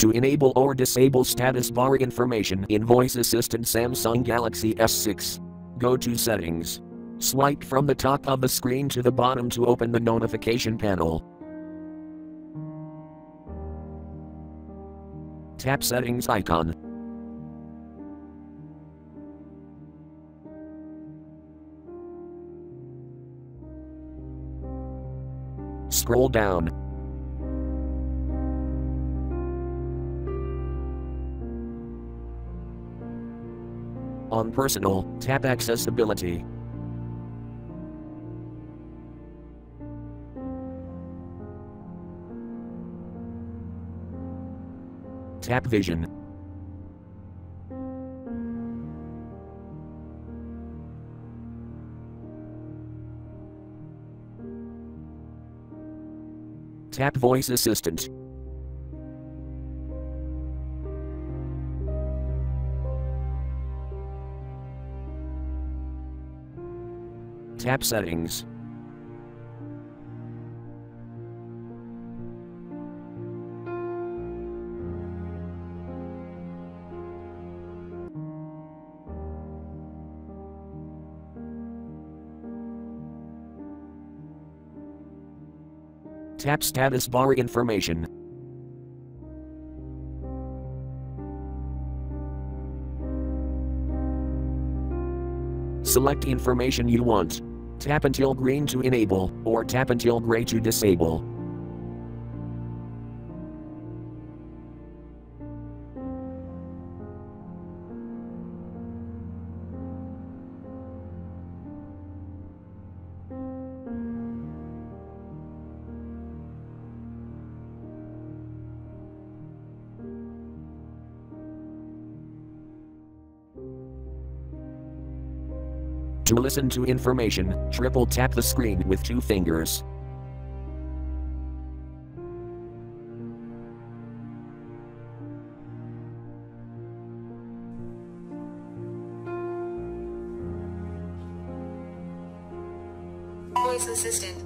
To enable or disable status bar information in Voice Assistant Samsung Galaxy S6, go to Settings. Swipe from the top of the screen to the bottom to open the notification panel. Tap Settings icon. Scroll down. On Personal, tap Accessibility. Tap Vision. Tap Voice Assistant. Tap Settings. Tap Status Bar Information. Select information you want. Tap until green to enable, or tap until gray to disable. To listen to information, triple tap the screen with two fingers. Voice Assistant.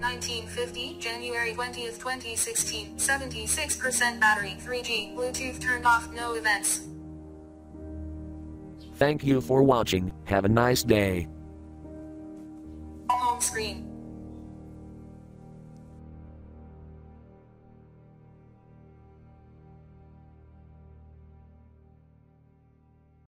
1950, January 20th, 2016, 76% battery, 3G, Bluetooth turned off, no events. Thank you for watching, have a nice day. Home screen.